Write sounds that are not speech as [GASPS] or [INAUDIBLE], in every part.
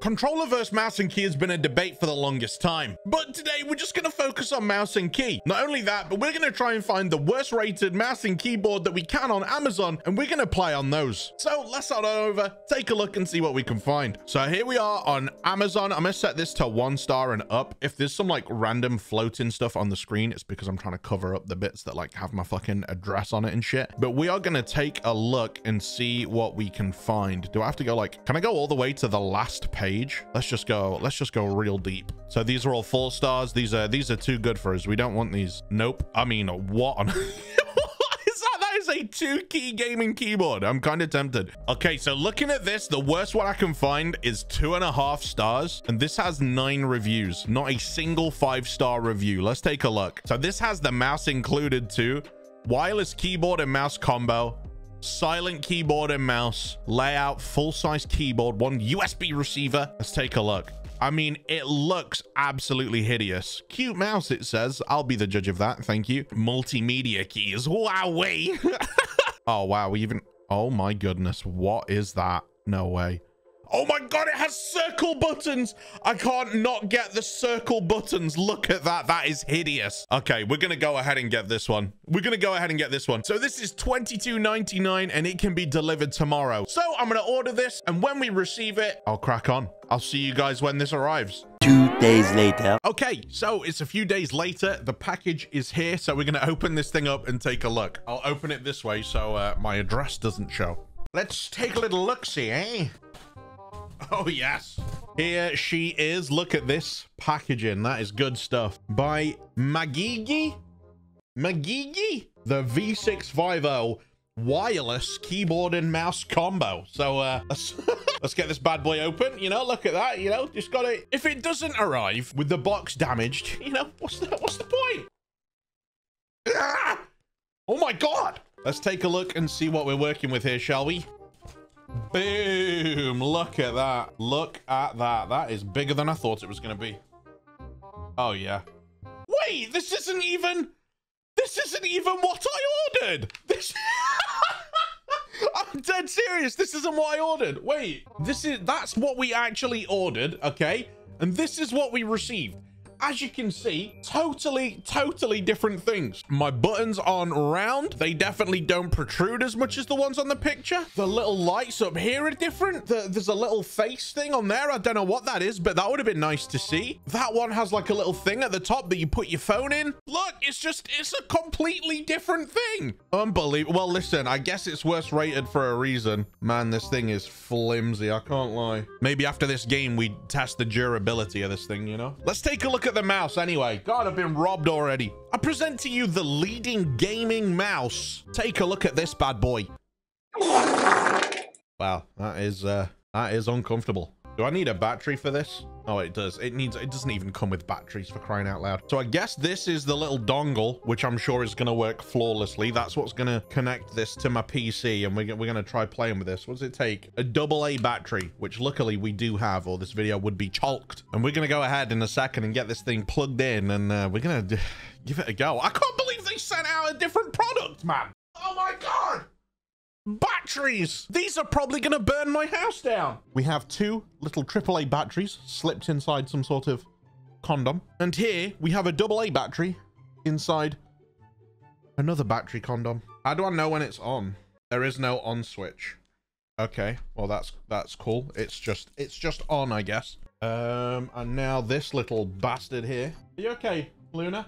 Controller versus mouse and key has been a debate for the longest time, but today we're just going to focus on mouse and key. Not only that, but we're going to try and find the worst rated mouse and keyboard that we can on Amazon, and we're going to play on those. So let's head on over, take a look and see what we can find. So here we are on Amazon. I'm going to set this to one star and up. If there's some like random floating stuff on the screen, it's because I'm trying to cover up the bits that like have my fucking address on it and shit. But we are going to take a look and see what we can find. Do I have to go like, can I go all the way to the last page? Page. Let's just go, let's just go real deep. So these are all four stars. These are, these are too good for us. We don't want these. Nope. I mean, what on... [LAUGHS] is a two key gaming keyboard. I'm kind of tempted. Okay, so looking at this, the worst one I can find is two and a half stars. And this has nine reviews, not a single five star review. Let's take a look. So this has the mouse included too. Wireless keyboard and mouse combo silent keyboard and mouse, layout, full-size keyboard, one USB receiver. Let's take a look. I mean, it looks absolutely hideous. Cute mouse, it says. I'll be the judge of that. Thank you. Multimedia keys. Wowee. [LAUGHS] oh, wow. We even... Oh, my goodness. What is that? No way. God, it has circle buttons. I can't not get the circle buttons. Look at that. That is hideous. Okay, we're going to go ahead and get this one. We're going to go ahead and get this one. So this is $22.99 and it can be delivered tomorrow. So I'm going to order this and when we receive it, I'll crack on. I'll see you guys when this arrives. Two days later. Okay, so it's a few days later. The package is here. So we're going to open this thing up and take a look. I'll open it this way so uh, my address doesn't show. Let's take a little look-see, eh? [LAUGHS] Oh, yes. Here she is. Look at this packaging. That is good stuff. By Magigi? Magigi? The V650 wireless keyboard and mouse combo. So uh, [LAUGHS] let's, let's get this bad boy open. You know, look at that. You know, just got it. If it doesn't arrive with the box damaged, [LAUGHS] you know, what's the, what's the point? Ah! Oh, my God. Let's take a look and see what we're working with here, shall we? Boom. Look at that. Look at that. That is bigger than I thought it was going to be. Oh, yeah. Wait, this isn't even... This isn't even what I ordered. This... [LAUGHS] I'm dead serious. This isn't what I ordered. Wait, this is... That's what we actually ordered, okay? And this is what we received as you can see, totally, totally different things. My buttons aren't round. They definitely don't protrude as much as the ones on the picture. The little lights up here are different. The, there's a little face thing on there. I don't know what that is, but that would have been nice to see. That one has like a little thing at the top that you put your phone in. Look, it's just, it's a completely different thing. Unbelievable. Well, listen, I guess it's worse rated for a reason. Man, this thing is flimsy. I can't lie. Maybe after this game, we test the durability of this thing, you know? Let's take a look at at the mouse anyway. God, I've been robbed already. I present to you the leading gaming mouse. Take a look at this bad boy. Wow, that is, uh, that is uncomfortable. Do I need a battery for this? Oh, it does. It needs, it doesn't even come with batteries for crying out loud. So I guess this is the little dongle, which I'm sure is going to work flawlessly. That's what's going to connect this to my PC. And we're, we're going to try playing with this. What does it take? A double A battery, which luckily we do have, or this video would be chalked. And we're going to go ahead in a second and get this thing plugged in. And uh, we're going [SIGHS] to give it a go. I can't believe they sent out a different product, man. Oh my God. Batteries! These are probably going to burn my house down. We have two little AAA batteries slipped inside some sort of condom. And here we have a double A battery inside another battery condom. How do I know when it's on? There is no on switch. Okay, well that's that's cool. It's just it's just on, I guess. Um, and now this little bastard here. Are you okay, Luna?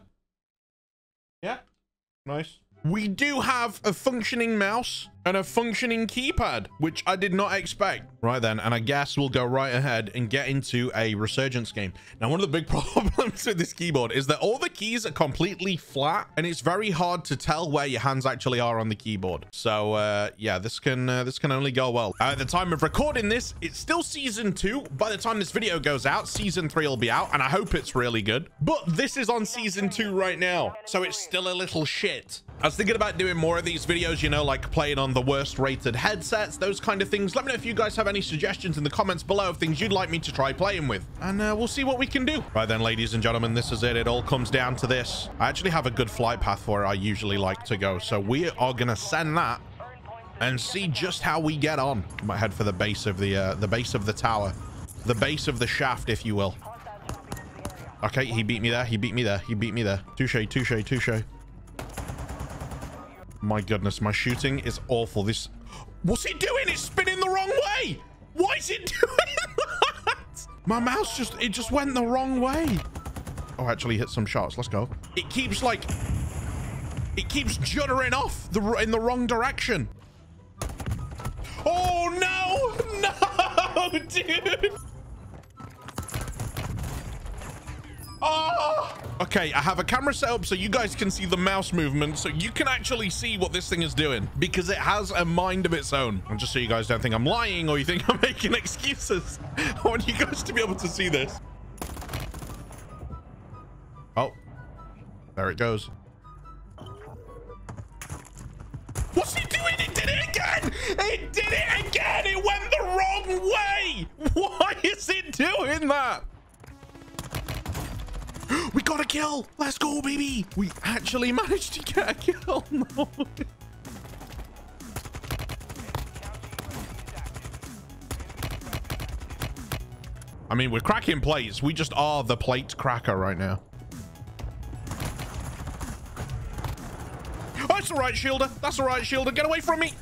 Yeah? Nice. We do have a functioning mouse and a functioning keypad, which I did not expect. Right then, and I guess we'll go right ahead and get into a Resurgence game. Now, one of the big [LAUGHS] problems with this keyboard is that all the keys are completely flat, and it's very hard to tell where your hands actually are on the keyboard. So, uh, yeah, this can uh, this can only go well. At the time of recording this, it's still season two. By the time this video goes out, season three will be out, and I hope it's really good. But this is on season two right now, so it's still a little shit. I was thinking about doing more of these videos, you know, like playing on the worst rated headsets, those kind of things. Let me know if you guys have any suggestions in the comments below of things you'd like me to try playing with. And uh, we'll see what we can do. Right then, ladies and gentlemen, this is it. It all comes down to this. I actually have a good flight path where I usually like to go. So we are going to send that and see just how we get on. I might head for the base of the uh, the base of the tower. the base of the shaft, if you will. Okay, he beat me there. He beat me there. He beat me there. Touche, touche, touche. My goodness, my shooting is awful. This... What's it doing? It's spinning the wrong way. Why is it [LAUGHS] doing that? My mouse just... It just went the wrong way. Oh, actually hit some shots. Let's go. It keeps like... It keeps juddering off the in the wrong direction. Oh, no. [LAUGHS] No, [LAUGHS] dude. Oh! Okay, I have a camera set up so you guys can see the mouse movement, so you can actually see what this thing is doing, because it has a mind of its own. And just so you guys don't think I'm lying or you think [LAUGHS] I'm making excuses, I want you guys to be able to see this. Oh, there it goes. What's he doing? It did it again! It did it again! It went the wrong way! [LAUGHS] Why is it doing that? [GASPS] We got a kill. Let's go, baby. We actually managed to get a kill. [LAUGHS] I mean, we're cracking plates. We just are the plate cracker right now. Oh, that's all right, Shielder. That's all right, Shielder. Get away from me.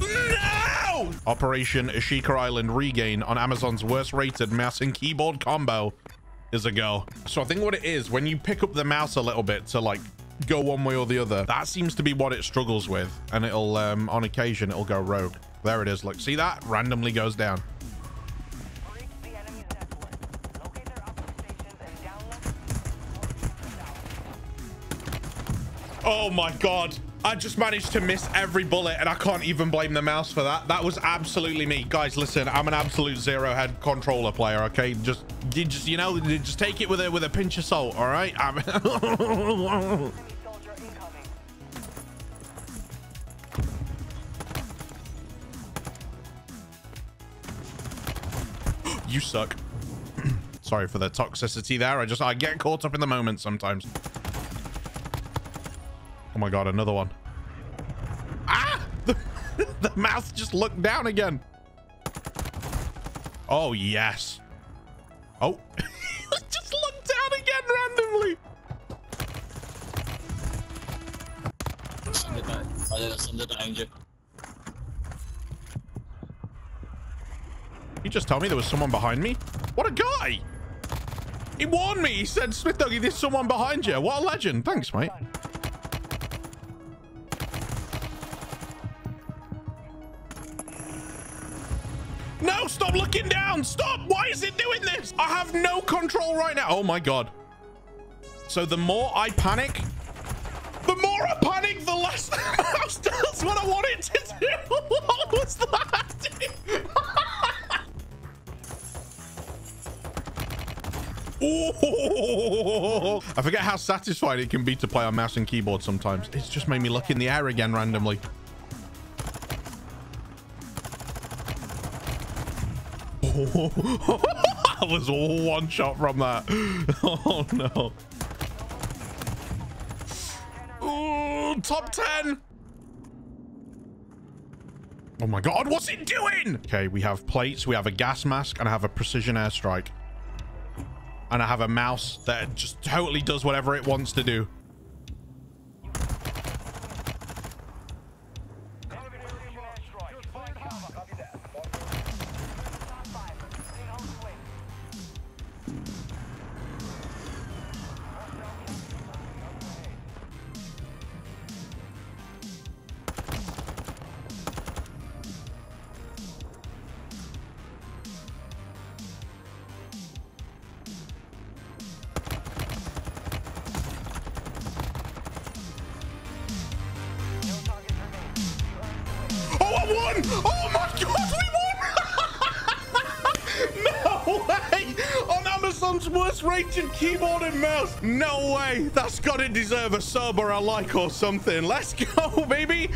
No! Operation Ashika Island Regain on Amazon's worst rated mouse and keyboard combo is a girl. So I think what it is, when you pick up the mouse a little bit to like go one way or the other, that seems to be what it struggles with. And it'll, um, on occasion, it'll go rogue. There it is. Look, see that? Randomly goes down. Oh my God. I just managed to miss every bullet and I can't even blame the mouse for that. That was absolutely me. Guys, listen, I'm an absolute zero head controller player, okay? Just, you just, you know, just take it with a, with a pinch of salt, all right? [LAUGHS] you suck. [CLEARS THROAT] Sorry for the toxicity there. I just, I get caught up in the moment sometimes. Oh my god, another one. Ah! The, [LAUGHS] the mouse just looked down again. Oh, yes. Oh. [LAUGHS] just looked down again randomly. You just told me there was someone behind me? What a guy! He warned me. He said, Smithdoggy, there's someone behind you. What a legend. Thanks, mate. No, stop looking down. Stop. Why is it doing this? I have no control right now. Oh my God. So the more I panic, the more I panic, the less [LAUGHS] the mouse does what I want it to do. [LAUGHS] What was that? oh, [LAUGHS] I forget how satisfying it can be to play on mouse and keyboard sometimes. It's just made me look in the air again randomly. [LAUGHS] I was one shot from that. [LAUGHS] Oh no. Ooh, top 10. Oh my god, what's it doing? Okay, we have plates, we have a gas mask, and I have a precision airstrike. And I have a mouse that just totally does whatever it wants to do. Won! Oh my god, we won! [LAUGHS] no way! On Amazon's worst rated keyboard and mouse. No way. That's got to deserve a sub or a like or something. Let's go, baby.